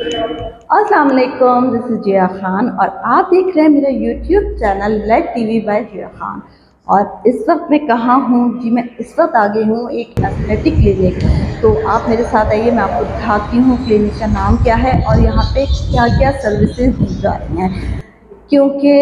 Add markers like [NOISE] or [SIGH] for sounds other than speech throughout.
वालेकुम this is जिया खान और आप देख रहे हैं मेरा YouTube channel let TV by Ziya Khan और इस वक्त मैं कहाँ हूँ? जी, मैं इस वक्त आ गई हूँ एक एथलेटिक क्लिनिक तो आप मेरे साथ आइए, मैं आपको दिखाती हूँ क्लिनिक का नाम क्या है और यहाँ पे क्या क्या सर्विसेज़ दी जा रही हैं। क्योंकि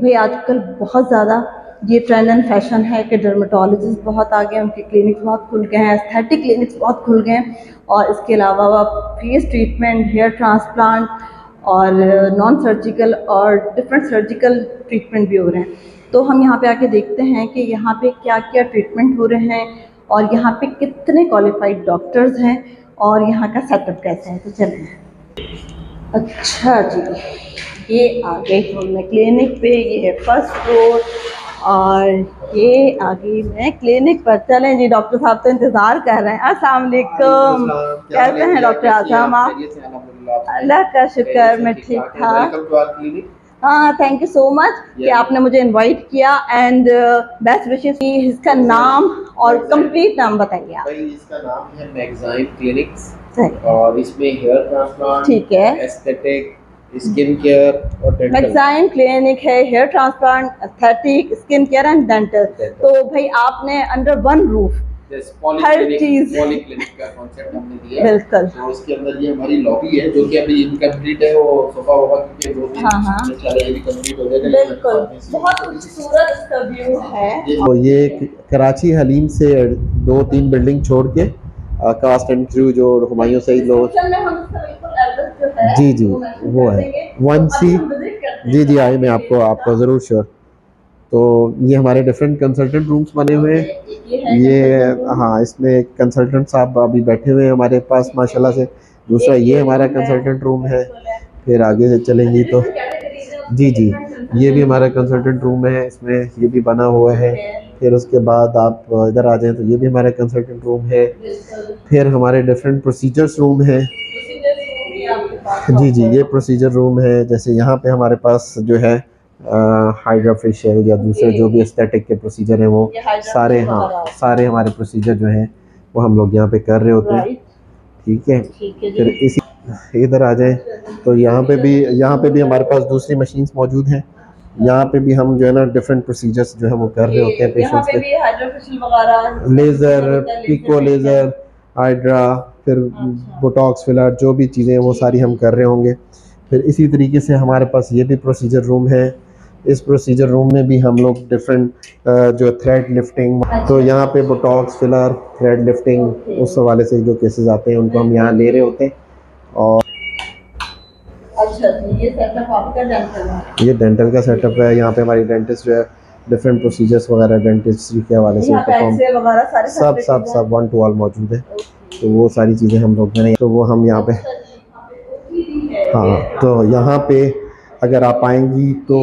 भाई आजकल बहुत ज़्यादा ये ट्रेंड एंड फ़ैशन है कि डर्माटोलॉजिस्ट बहुत आ गए उनके क्लिनिक्स बहुत खुल गए हैं एस्थेटिक क्लिनिक्स बहुत खुल गए हैं और इसके अलावा फेस ट्रीटमेंट हेयर ट्रांसप्लांट और नॉन सर्जिकल और डिफरेंट सर्जिकल ट्रीटमेंट भी हो रहे हैं। तो हम यहाँ पे आके देखते हैं कि यहाँ पे क्या क्या ट्रीटमेंट हो रहे हैं और यहाँ पे कितने क्वालिफाइड डॉक्टर्स हैं और यहाँ का सेटअप कैसा है। तो चलें अच्छा जी, ये आ गए हम मैं क्लिनिक पे, ये है फ़र्स्ट फ्लोर और ये आगे मैं क्लिनिक पर चलें। जी डॉक्टर साहब तो इंतज़ार कर रहे हैं। अस्सलाम। वालेकुम कैसे हैं? डॉक्टर आज़म? आप? अल्लाह का शुक्र मैं ठीक ठाक हाँ थैंक यू सो मच कि आपने मुझे इनवाइट किया एंड बेस्ट विशेष इसका नाम और कंप्लीट नाम बताइए आप। इसका नाम है मैगजाइन क्लिनिक्स और इसमें हेयर ट्रांसप्लांट ठीक है। एस्थेटिक स्किन केयर और डेंटल क्लिनिक है hair transplant aesthetic skin care and dental तो भाई आपने अंडर वन रूफ हर चीज़। पॉलीक्लिनिक का हमने दिया। है। बिल्कुल। तो उसके अंदर ये हमारी लॉबी है जो कि अभी इनकम्प्लीट है वो सोफा होगा क्योंकि दो तीन हाँ, हाँ। हो बिल्कुल। बहुत खूबसूरत इसका व्यू है। तो ये कराची हलीम से दो तीन बिल्डिंग छोड़ के कास्ट एंड क्रू जो हुमायूं सईद लोग जो जी जी वो है। वन सी जी जी आए मैं आपको आपको ज़रूर श्योर तो ये हमारे डिफरेंट कंसल्टेंट रूम्स बने हुए हैं। ये ये हाँ इसमें एक कंसल्टेंट साहब अभी बैठे हुए हैं हमारे पास माशाल्लाह से। दूसरा ये हमारा कंसल्टेंट रूम है। फिर आगे से चलेंगी तो जी जी ये भी हमारा कंसल्टेंट रूम है इसमें ये भी बना हुआ है। फिर उसके बाद आप इधर आ जाएँ तो ये भी हमारा कंसल्टेंट रूम है। फिर हमारे डिफरेंट प्रोसीजर्स रूम है। जी जी ये प्रोसीजर रूम है। जैसे यहाँ पे हमारे पास जो है हाइड्रा फेशियल या दूसरे जो भी एस्थेटिक के प्रोसीजर हैं वो सारे हाँ सारे हमारे प्रोसीजर जो हैं वो हम लोग यहाँ पे कर रहे होते हैं। ठीक है? फिर इसी इधर आ जाएँ। तो यहाँ पे भी यहाँ पे भी हमारे पास दूसरी मशीन्स मौजूद हैं। यहाँ पे भी हम जो है ना डिफरेंट प्रोसीजर्स जो है वो कर रहे होते हैं पेशेंट्स पे लेज़र पिको लेज़र हाइड्रा फिर अच्छा। बोटॉक्स फिलर जो भी चीज़ें हैं वो सारी हम कर रहे होंगे। फिर इसी तरीके से हमारे पास ये भी प्रोसीजर रूम है। इस प्रोसीजर रूम में भी हम लोग डिफरेंट जो थ्रेड लिफ्टिंग तो यहाँ पे बोटॉक्स फिलर थ्रेड लिफ्टिंग उस हवाले से जो केसेस आते हैं उनको हम यहाँ ले रहे होते हैं। और अच्छा ये सेटअप आपका डेंटल है। ये डेंटल का सेटअप है यहाँ पे हमारी डेंटिस्ट जो है डिफरेंट प्रोसीजर्स वगैरह डेंटिस्ट्री के हवाले से परफॉर्म सब सब सब वन टू ऑल मौजूद है। तो वो सारी चीज़ें हम लोग हैं तो वो हम यहाँ पे हाँ। तो यहाँ पे अगर आप आएँगी तो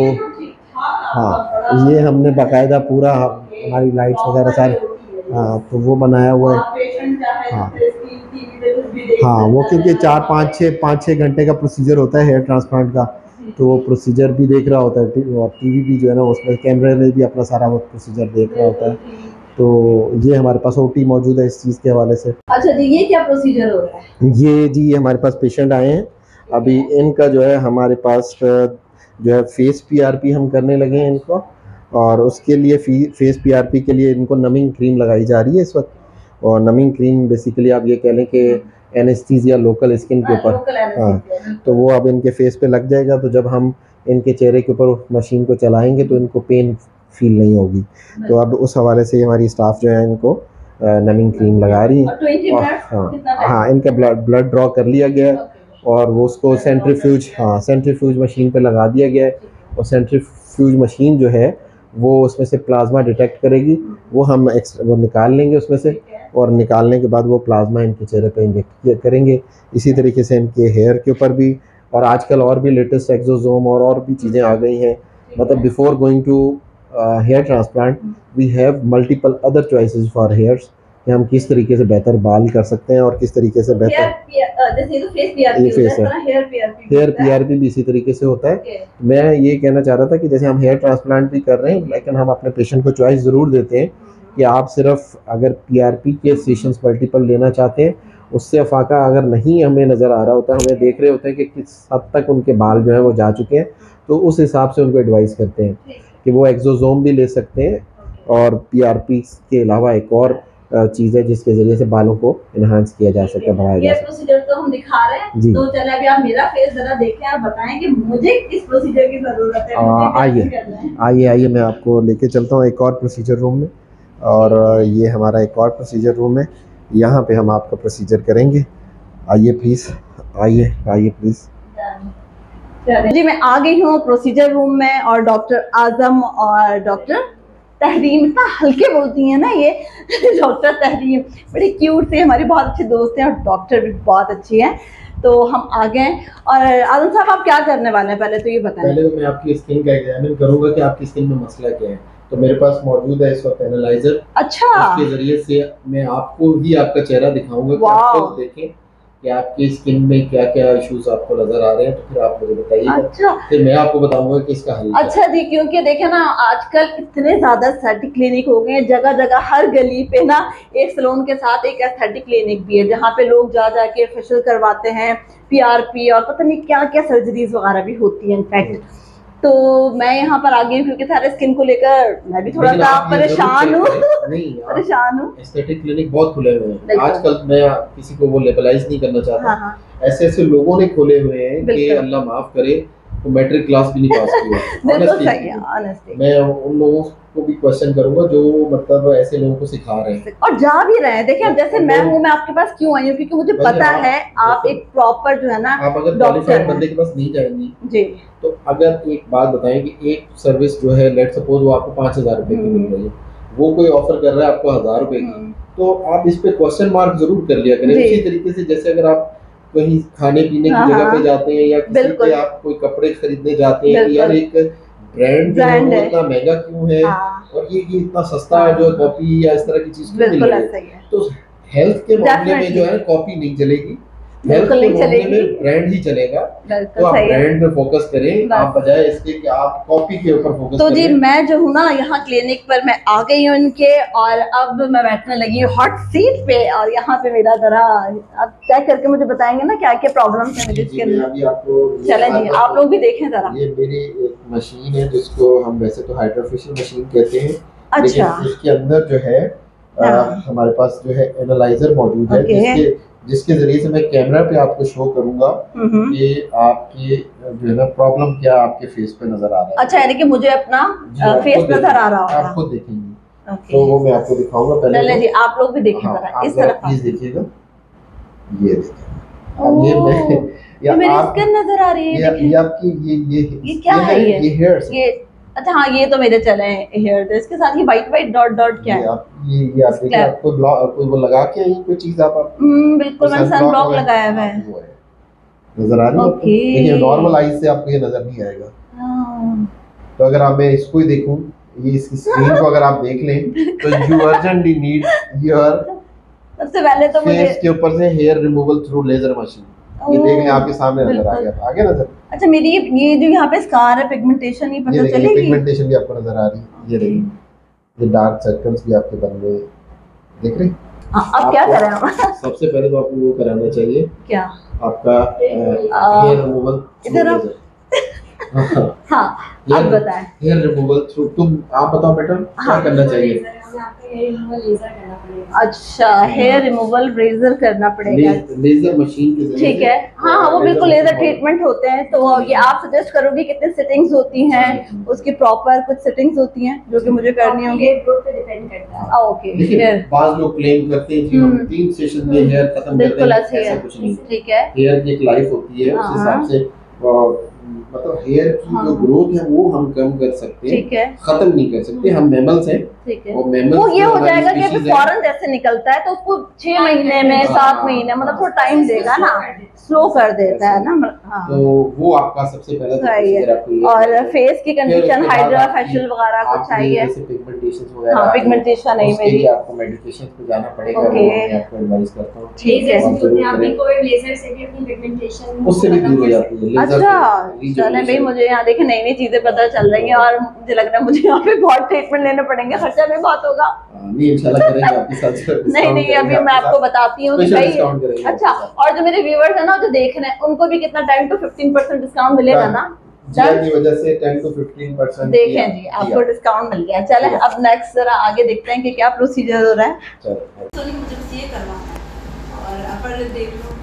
हाँ ये हमने बाकायदा पूरा हमारी लाइट्स वगैरह सारे हाँ तो वो बनाया हुआ है। हाँ। हाँ वो क्योंकि चार पाँच छः पाँच छः घंटे का प्रोसीजर होता है हेयर ट्रांसप्लांट का तो वो प्रोसीजर भी देख रहा होता है टी- और टीवी भी जो है ना उसमें कैमरे में भी अपना सारा वो प्रोसीजर देख रहा होता है। तो ये हमारे पास ओटी मौजूद है इस चीज़ के हवाले से। अच्छा जी ये क्या प्रोसीजर हो रहा है? ये जी ये हमारे पास पेशेंट आए हैं। अभी इनका जो है हमारे पास जो है फेस पीआरपी हम करने लगे हैं इनको और उसके लिए फेस पीआरपी के लिए इनको नमिंग क्रीम लगाई जा रही है इस वक्त। और नमिंग क्रीम बेसिकली आप ये कह लें कि एनेस्थीसिया लोकल स्किन के ऊपर। हाँ तो वो अब इनके फेस पे लग जाएगा तो जब हम इनके चेहरे के ऊपर मशीन को चलाएँगे तो इनको पेन फील नहीं होगी। तो अब उस हवाले से हमारी स्टाफ जो है इनको नमिंग क्रीम लगा रही है। और 20 और मिनट हाँ हाँ इनका ब्लड ब्लड ड्रॉ कर लिया गया है। और वो उसको सेंट्रीफ्यूज हाँ सेंट्रीफ्यूज मशीन पे लगा दिया गया है। और सेंट्रीफ्यूज मशीन जो है वो उसमें से प्लाज्मा डिटेक्ट करेगी, वो हम वो निकाल लेंगे उसमें से और निकालने के बाद वो प्लाज्मा इनके चेहरे पर इंजेक्ट करेंगे। इसी तरीके से इनके हेयर के ऊपर भी और आजकल और भी लेटेस्ट एक्सोजोम और और भी चीज़ें आ गई हैं। मतलब before going to hair transplant, we have multiple other choices for hairs. कि हम किस तरीके से बेहतर बाल कर सकते हैं और किस तरीके से बेहतर हेयर जैसे ये फेस है। हेयर पीआरपी भी इसी तरीके से होता है। मैं ये कहना चाह रहा था कि जैसे हम हेयर ट्रांसप्लांट भी कर रहे हैं लेकिन हम अपने पेशेंट को चॉइस ज़रूर देते हैं कि आप सिर्फ़ अगर पीआरपी के सेशंस मल्टीपल लेना चाहते हैं उससे अफाका अगर नहीं हमें नज़र आ रहा होता हमें देख रहे होते हैं कि किस हद तक उनके बाल जो है वो जा चुके हैं तो उस हिसाब से उनको एडवाइस करते हैं कि वो एक्सोजोम भी ले सकते हैं और पीआरपी के अलावा एक और चीज़ है जिसके ज़रिए से बालों को इन्हांस किया जा सकता है बढ़ाया जा सकता प्रोसीजर तो हम दिखा रहे हैं। जी। तो चले अभी आप मेरा फेस जरा देखें और बताएँ कि मुझे किस प्रोसीजर की ज़रूरत है आइए। है। है। आइए आइए मैं आपको लेके चलता हूँ एक और प्रोसीजर रूम में। और ये हमारा एक और प्रोसीजर रूम है। यहाँ पे हम आपका प्रोसीजर करेंगे। आइए प्लीज़ आइए आइए प्लीज़ जी मैं आ गई हूँ प्रोसीजर रूम में और डॉक्टर आज़म और डॉक्टर तहरीम इतना हल्के बोलती हैं ना ये [LAUGHS] डॉक्टर तहरीम। बड़ी क्यूट से हमारी बहुत अच्छी दोस्त हैं और डॉक्टर भी बहुत अच्छी हैं। तो हम आ गए और आज़म साहब आप क्या करने वाले हैं? पहले तो ये बताएँ। पहले तो मैं आपकी स्किन का एग्जामिन करूँगा कि आपकी स्किन में मसला क्या है। तो मेरे पास मौजूद है इस वक्त एनालाइजर अच्छा। उसके ज़रिए से मैं आपको ही आपका चेहरा दिखाऊँगा कि आप देखें। कि आपकी स्किन में क्या क्या इश्यूज़ आपको नज़र आ रहे हैं तो फिर आप मुझे बताइए अच्छा। फिर मैं आपको बताऊँगा कि इसका हल। अच्छा जी क्योंकि देखे ना आजकल इतने ज़्यादा एस्थेटिक क्लिनिक हो गए हैं जगह जगह हर गली पे ना एक सलोन के साथ एक एस्थेटिक क्लिनिक भी है जहाँ पे लोग जा जाके फेशियल करवाते हैं पीआरपी और पता नहीं क्या क्या सर्जरीज वगैरह भी होती है इनफैक्ट तो मैं यहाँ पर आ गई हूँ क्योंकि सारे स्किन को लेकर मैं भी थोड़ा सा [LAUGHS] परेशान हूँ। परेशान हूँ। एस्थेटिक क्लिनिक बहुत खुले हुए हैं। आजकल मैं किसी को वो लेबलाइज नहीं करना चाहता। हाँ हाँ। ऐसे ऐसे लोगों ने खोले हुए हैं कि अल्लाह माफ़ करे तो मैट्रिक क्लास भी नहीं पास [LAUGHS] किया। है speaking। मैं उन लोगों को भी क्वेश्चन करूँगा जो मतलब ऐसे लोगों को सिखा रहे हैं। और जा भी रहे हैं। देखिए अब जैसे मैं हूँ मैं आपके पास क्यों आई हूँ? क्योंकि मुझे पता है आप एक प्रॉपर जो है ना आप अगर क्वालिफाइड बंदे के पास नहीं जाएँगी जी। तो अगर एक बात बताएँ कि एक सर्विस जो है लेट सपोज़ वो आपको पाँच हज़ार रुपए की मिल रही है वो कोई ऑफ़र कर रहा है आपको हज़ार रुपए की हम्म, तो आप इस पे क्वेश्चन मार्क ज़रूर कर लिया करें। उसी तरीके से जैसे अगर आप कहीं खाने पीने की हाँ, जगह हाँ। पे जाते हैं या किसी पे आप कोई कपड़े खरीदने जाते हैं यार एक ब्रांड जो है है। इतना महँगा क्यों है? हाँ। और ये ये इतना सस्ता है जो कॉपी या इस तरह की चीज़ क्यों मिल रही है ऐसा ही है। तो हेल्थ के मामले में जो है कॉपी नहीं चलेगी। हेल्थ के। में ब्रांड ही चलेगा। तो आप ब्रांड पे फोकस करें। आप बजाय इसके कि आप कॉपी के ऊपर फोकस तो जी मैं जो हूँ ना यहाँ क्लिनिक पर मैं आ गई हूँ इनके और अब मैं बैठने लगी हूँ हॉट सीट पे और यहाँ पे मेरा जरा आप चेक करके मुझे बताएँगे ना क्या क्या प्रॉब्लम है चलें जी आप लोग भी देखें जरा। ये मेरी एक मशीन है जिसको हम वैसे तो हाइड्रोफेशियल मशीन कहते हैं। अच्छा। इसके अंदर जो है हाँ। हमारे पास जो है एनालाइजर मौजूद है। जिसके ज़रिए से मैं कैमरा पे आपको शो करूँगा। कि आपकी जो है ना प्रॉब्लम क्या आपके फेस पे नज़र आ रहा है अच्छा यानी कि मुझे अपना फेस नज़र आ रहा देखेंगे। आप खुद देखेंगे तो वो मैं आपको दिखाऊँगा पहले चले तो। जी आप लोग भी देखें हाँ, इस तरफ़ प्लीज़ देखिएगा ये देखिए अब ये मैं ये मेरी स्किन नज़र आ रही है ये आपकी ये ये ये क्या है ये? ये हेयर्स ये अच्छा हाँ ये तो मेरे चले हैं हेयर इसके साथ ये वाइट वाइट डॉट डॉट क्या ये है? आप ये ये आप देखिए आपको ब्लॉक कोई वो लगा के आई कोई चीज़ आप आप हम्म, बिल्कुल मैंने सन ब्लॉक लगाया हुआ है। नज़र आ रही है। देखिए नॉर्मल से आपको ये नज़र नहीं आएगा। हाँ। तो अगर आप मैं इसको ही देखूँ ये इसकी स्क्रीन को अगर आप देख लें तो यू अर्जेंटली नीड योर सबसे पहले तो मुझे फेस के ऊपर से hair removal through laser machine ये देख आपके सामने नज़र आ। गया आगे नज़र। अच्छा मेरी ये ये जो यहाँ पे स्कार है पिगमेंटेशन ये पता चलेगी? पिगमेंटेशन भी आपको नज़र आ रही है। ये देखिए ये डार्क सर्कल्स भी आपके बन गए। देख रहे हैं? हाँ, अब क्या कर रहे हैं सबसे पहले तो आपको वो कराना चाहिए। क्या? आपका हेयर रिमूवल इधर। हाँ। बताएँ। हेयर रिमूवल थ्रू तुम आप बताओ बेटा क्या हाँ। करना चाहिए? अच्छा हेयर रिमूवल रेजर करना पड़ेगा। लेजर मशीन के ठीक है। हाँ हाँ वो बिल्कुल लेजर ट्रीटमेंट होते हैं तो ये आप सजेस्ट करोगे कितनी सेटिंग्स होती हैं उसकी प्रॉपर कुछ सेटिंग्स होती हैं जो कि मुझे करनी होंगी? डिपेंड करता है। हाँ, ओके देखिए लोग क्लेम करते हैं हम हम्म। तीन सेशन में हेयर खत्म ही है कुछ नहीं। ठीक है। हेयर की एक लाइफ होती है उस हाँ। हिसाब से मतलब हेयर की जो हाँ। ग्रोथ है वो हम कम कर सकते हैं ठीक है। खत्म नहीं कर सकते। हम मेमल्स हैं और मैमल्स वो ये हो जाएगा कि फॉरन जैसे निकलता है तो उसको छह महीने में सात महीने मतलब। थोड़ा टाइम देगा ना। स्लो कर देता है ना हाँ। तो वो आपका सबसे पहला तो है। और फेस की कंडीशन हाइड्रा फेशियल वगैरह कुछ चाहिए पिगमेंटेशन वगैरह हाँ आ रही है, पिगमेंटेशन नहीं मेरी आपको मेडिकेशन पे जाना पड़ेगा ओके। आपको एडवाइस करता हूँ। ठीक है लेजर से और तो आप भी कोई लेजर से भी अपनी पिगमेंटेशन उससे भी दूर हो जाती है। अच्छा, चले भाई मुझे यहाँ देखे नई नई चीज़ें पता चल रही है और मुझे लग रहा है मुझे यहाँ पे बहुत ट्रीटमेंट लेने पड़ेंगे खर्चा भी बहुत होगा। हाँ, नहीं इंशाल्लाह करेंगे आपके साथ [LAUGHS] नहीं नहीं अभी मैं आपको बताती हूँ भाई अच्छा और जो मेरे व्यूवर्स है ना जो देख रहे हैं उनको भी कितना time to fifteen percent discount मिलेगा ना? जिया वजह से 10 टू 15 परसेंट देखें जी आपको डिस्काउंट मिल गया। चले अब नेक्स्ट जरा आगे देखते हैं कि क्या प्रोसीजर हो रहा है। चलो सोनी मुझे ये करवाना है और अपर देख लो।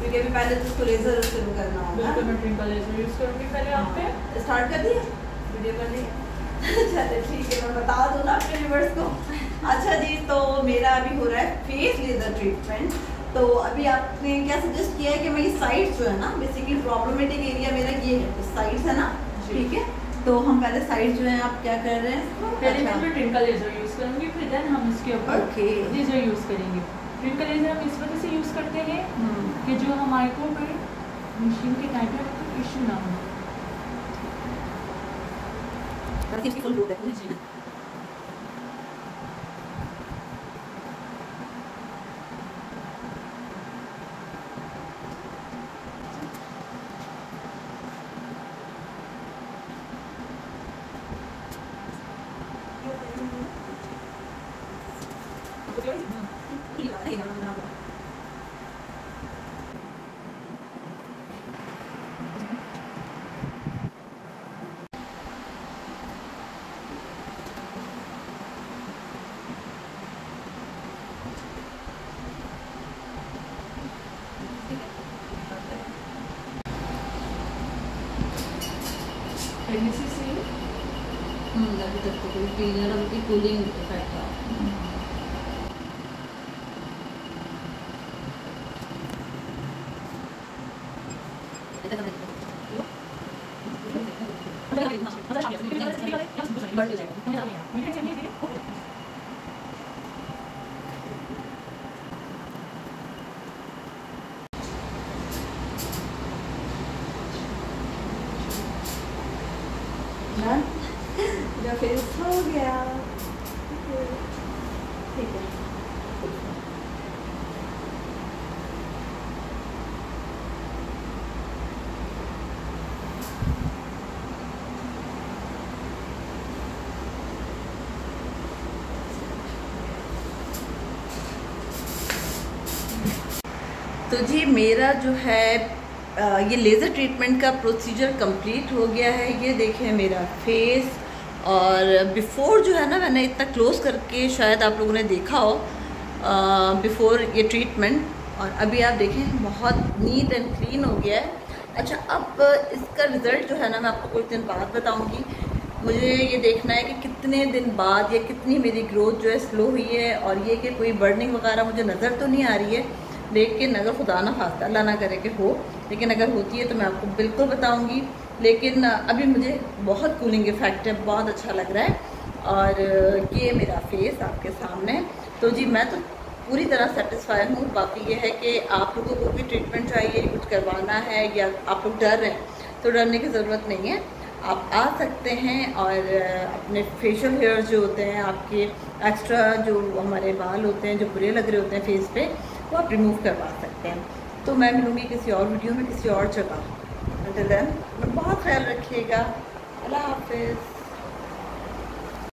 क्योंकि अभी पहले तो उसको लेजर शुरू करना बिल्कुल होगा मैं ट्विंकल लेजर यूज़ करूँगी पहले आप पे। स्टार्ट कर दिए वीडियो कर ली। चले ठीक है मैं बता दूँ ना अपने व्यूवर्स को। अच्छा जी तो मेरा अभी हो रहा है फेस लेजर ट्रीटमेंट तो अभी आपने क्या सजेस्ट किया है कि मैं ये साइड जो है ना बेसिकली प्रॉब्लमेटिक एरिया मेरा ये है साइड्स है ना? ठीक है? तो हम पहले साइड जो है आप क्या कर रहे हैं? पहले मैं ट्विंकल लेजर यूज़ करूँगी फिर देन हम इसके ऊपर ओके लेजर यूज़ करेंगे। ट्विंकल लेजर हम इस वजह से यूज़ करते हैं हम्म, कि जो हमारे को पर मशीन के टाइम पर कोई इशू ना हो। इसकी full loop है। जी पहले से हम्म, अभी तक तो कोई क्लीनर उनकी कूलिंग इफ़ेक्ट था Done? मेरा तो जी, मेरा जो है ये लेज़र ट्रीटमेंट का प्रोसीजर कंप्लीट हो गया है। ये देखें मेरा फेस और बिफ़ोर जो है ना, मैंने इतना क्लोज करके शायद आप लोगों ने देखा हो बिफ़ोर ये ट्रीटमेंट और अभी आप देखें, बहुत नीट एंड क्लीन हो गया है। अच्छा अब इसका रिज़ल्ट जो है ना, मैं आपको कुछ दिन बाद बताऊँगी। मुझे ये देखना है कि कितने दिन बाद या कितनी मेरी ग्रोथ जो है स्लो हुई है, और ये कि कोई बर्निंग वगैरह मुझे नज़र तो नहीं आ रही है, लेकिन अगर खुदा ना खास्ता, अल्लाह ना करे कि हो, लेकिन अगर होती है तो मैं आपको बिल्कुल बताऊँगी। लेकिन अभी मुझे बहुत कूलिंग इफ़ेक्ट है, बहुत अच्छा लग रहा है और ये मेरा फेस आपके सामने। तो जी, मैं तो पूरी तरह सेटिस्फाई हूँ। बाकी ये है कि आप लोगों को भी ट्रीटमेंट चाहिए, कुछ करवाना है या आप लोग डर रहे हैं तो डरने की ज़रूरत नहीं है। आप आ सकते हैं और अपने फेशियल हेयर जो होते हैं, आपके एक्स्ट्रा जो हमारे बाल होते हैं, जो बुरे लग रहे होते हैं फेस पे, वो आप रिमूव करवा सकते हैं। तो मैं मिलूँगी किसी और वीडियो में, किसी और जगह। Then, अपना बहुत ख्याल रखिएगा। अल्लाह हाफिज़।